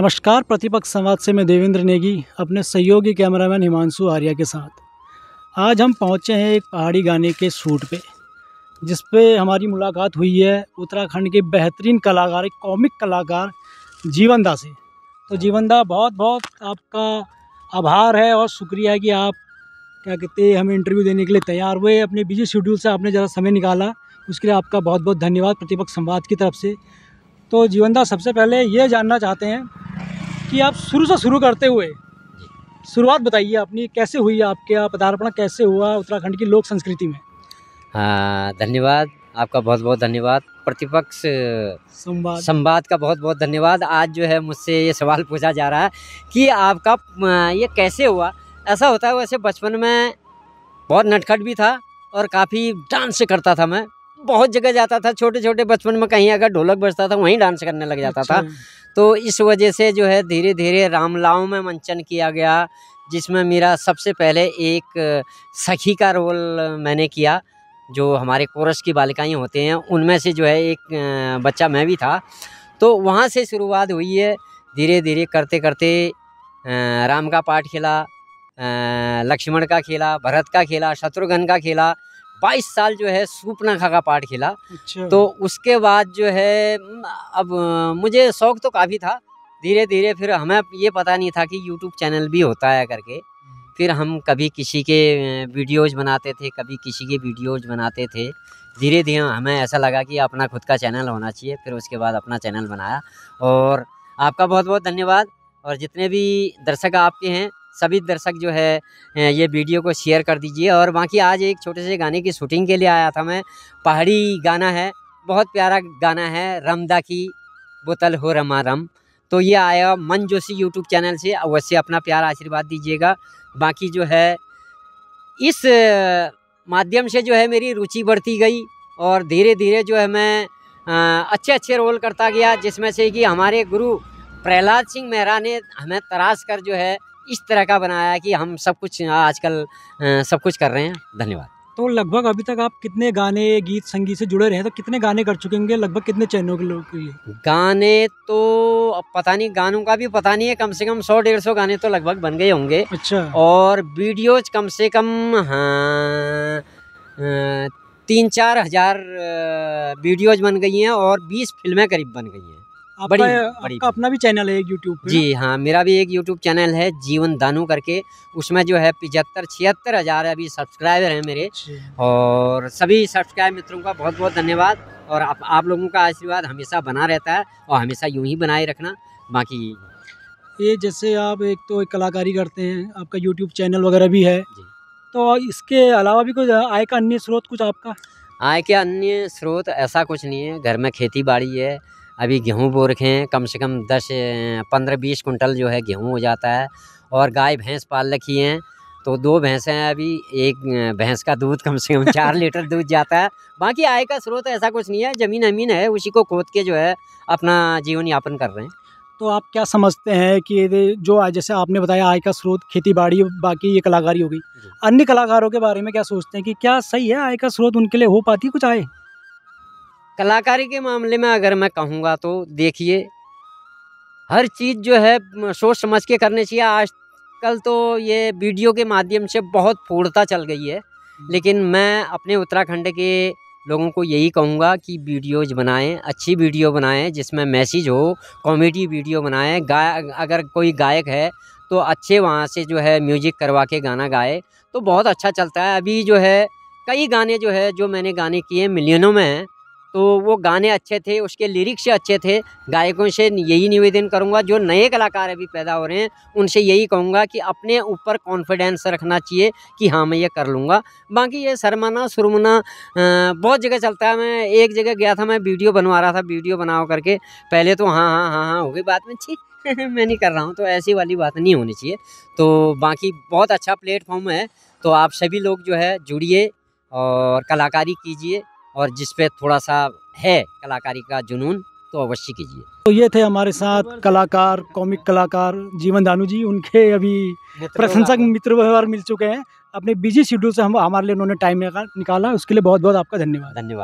नमस्कार, प्रतिपक्ष संवाद से मैं देवेंद्र नेगी, अपने सहयोगी कैमरामैन हिमांशु आर्या के साथ। आज हम पहुँचे हैं एक पहाड़ी गाने के शूट पे, जिस पे हमारी मुलाकात हुई है उत्तराखंड के बेहतरीन कलाकार, एक कॉमिक कलाकार जीवन दा से। तो जीवन दा बहुत बहुत आपका आभार है और शुक्रिया कि आप, क्या कहते हैं, हमें इंटरव्यू देने के लिए तैयार हुए। अपने बिज़ी शेड्यूल से आपने ज़रा समय निकाला, उसके लिए आपका बहुत बहुत धन्यवाद, प्रतिपक्ष संवाद की तरफ़ से। तो जीवनदा, सबसे पहले ये जानना चाहते हैं कि आप शुरू से शुरू करते हुए शुरुआत बताइए अपनी कैसे हुई आपके पदार्पण कैसे हुआ उत्तराखंड की लोक संस्कृति में? हाँ धन्यवाद आपका बहुत बहुत धन्यवाद। प्रतिपक्ष संवाद। संवाद का बहुत बहुत धन्यवाद। आज जो है मुझसे ये सवाल पूछा जा रहा है कि आपका ये कैसे हुआ? ऐसा होता है वैसे बचपन में बहुत नटखट भी था और काफ़ी डांस करता था मैं। बहुत जगह जाता था छोटे छोटे बचपन में कहीं अगर ढोलक बजता था वहीं डांस करने लग जाता था। अच्छा, तो इस वजह से जो है धीरे धीरे रामलाओं में मंचन किया गया जिसमें मेरा सबसे पहले एक सखी का रोल मैंने किया जो हमारे कोरस की बालिकाएँ होते हैं उनमें से जो है एक बच्चा मैं भी था। तो वहाँ से शुरुआत हुई है धीरे धीरे करते करते राम का पाठ खेला लक्ष्मण का खेला भरत का खेला शत्रुघ्न का खेला बाईस साल जो है सूपनाखा का पाठ खेला। अच्छा। तो उसके बाद जो है अब मुझे शौक तो काफ़ी था। धीरे धीरे फिर हमें ये पता नहीं था कि यूट्यूब चैनल भी होता है करके। फिर हम कभी किसी के वीडियोज़ बनाते थे कभी किसी के वीडियोज़ बनाते थे। धीरे धीरे हमें ऐसा लगा कि अपना खुद का चैनल होना चाहिए फिर उसके बाद अपना चैनल बनाया। और आपका बहुत बहुत धन्यवाद। और जितने भी दर्शक आपके हैं सभी दर्शक जो है ये वीडियो को शेयर कर दीजिए। और बाकी आज एक छोटे से गाने की शूटिंग के लिए आया था मैं। पहाड़ी गाना है, बहुत प्यारा गाना है, रमदा की बोतल हो रमा रम। तो ये आया मन जोशी यूट्यूब चैनल से, अवश्य अपना प्यार आशीर्वाद दीजिएगा। बाकी जो है, इस माध्यम से जो है मेरी रुचि बढ़ती गई और धीरे धीरे जो है मैं अच्छे अच्छे रोल करता गया, जिसमें से कि हमारे गुरु प्रहलाद सिंह मेहरा ने हमें तराश कर जो है इस तरह का बनाया कि हम सब कुछ आजकल सब कुछ कर रहे हैं। धन्यवाद। तो लगभग अभी तक आप कितने गाने गीत संगीत से जुड़े रहे हैं? तो कितने गाने कर चुके होंगे? लगभग कितने चैनलों के लोग के लिए? गाने तो अब पता नहीं गानों का भी पता नहीं है। कम से कम सौ डेढ़ सौ गाने तो लगभग बन गए होंगे। अच्छा। और वीडियोज़ कम से कम हाँ तीन चार हज़ार वीडियोज़ बन गई हैं और बीस फ़िल्में करीब बन गई हैं। बड़ी- आपका बड़ी- अपना भी चैनल है एक यूट्यूब पे जी हाँ मेरा भी एक यूट्यूब चैनल है जीवन दानू करके। उसमें जो है पिछहत्तर छिहत्तर हज़ार अभी सब्सक्राइबर हैं मेरे। और सभी सब्सक्राइब मित्रों का बहुत बहुत धन्यवाद। और आप आप लोगों का आशीर्वाद हमेशा बना रहता है और हमेशा यूँ ही बनाए रखना। बाकी ये जैसे आप एक तो एक कलाकारी करते हैं आपका यूट्यूब चैनल वगैरह भी है। तो इसके अलावा भी कुछ आय का अन्य स्रोत कुछ आपका? आय के अन्य स्रोत ऐसा कुछ नहीं है। घर में खेती बाड़ी है अभी गेहूँ बो रखे हैं कम से कम दस पंद्रह बीस कुंटल जो है गेहूँ हो जाता है। और गाय भैंस पाल रखी हैं तो दो भैंसें हैं अभी एक भैंस का दूध कम से कम चार लीटर दूध जाता है। बाकी आय का स्रोत ऐसा कुछ नहीं है ज़मीन अमीन है उसी को खोद के जो है अपना जीवन यापन कर रहे हैं। तो आप क्या समझते हैं कि जो आज जैसे आपने बताया आय का स्रोत खेती बाड़ी बाकी ये कलाकारी होगी अन्य कलाकारों के बारे में क्या सोचते हैं कि क्या सही है आय का स्रोत उनके लिए हो पाती है कुछ आय? कलाकारी के मामले में अगर मैं कहूँगा तो देखिए हर चीज़ जो है सोच समझ के करनी चाहिए। आजकल तो ये वीडियो के माध्यम से बहुत पूर्णता चल गई है लेकिन मैं अपने उत्तराखंड के लोगों को यही कहूँगा कि वीडियोज़ बनाएँ अच्छी वीडियो बनाएँ जिसमें मैसेज हो कॉमेडी वीडियो बनाएँ। गाय अगर कोई गायक है तो अच्छे वहाँ से जो है म्यूज़िक करवा के गाना गाए तो बहुत अच्छा चलता है। अभी जो है कई गाने जो है जो मैंने गाने किए मिलियनों में हैं तो वो गाने अच्छे थे, उसके लिरिक्स अच्छे थे। गायकों से यही निवेदन करूँगा, जो नए कलाकार अभी पैदा हो रहे हैं, उनसे यही कहूँगा कि अपने ऊपर कॉन्फिडेंस रखना चाहिए कि हाँ मैं ये कर लूँगा। बाकी ये शर्माना, सुरमना बहुत जगह चलता है। मैं एक जगह गया था, मैं वीडियो बनवा रहा था, वीडियो बनाओ करके। पहले तो हाँ हाँ हाँ हाँ हो गई बात में, छी, मैं नहीं कर रहा हूँ तो ऐसी वाली बात नहीं होनी चाहिए। तो बाकी बहुत अच्छा प्लेटफॉर्म है तो आप सभी लोग जो है जुड़िए और कलाकारी कीजिए। और जिस पे थोड़ा सा है कलाकारी का जुनून तो अवश्य कीजिए। तो ये थे हमारे साथ कलाकार कॉमिक कलाकार जीवन दानू जी उनके अभी प्रशंसक मित्र व्यवहार मिल चुके हैं। अपने बिज़ी शेड्यूल से हम हमारे लिए उन्होंने टाइम निकाला उसके लिए बहुत बहुत आपका धन्यवाद। धन्यवाद।